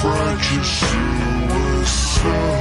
tragic suicide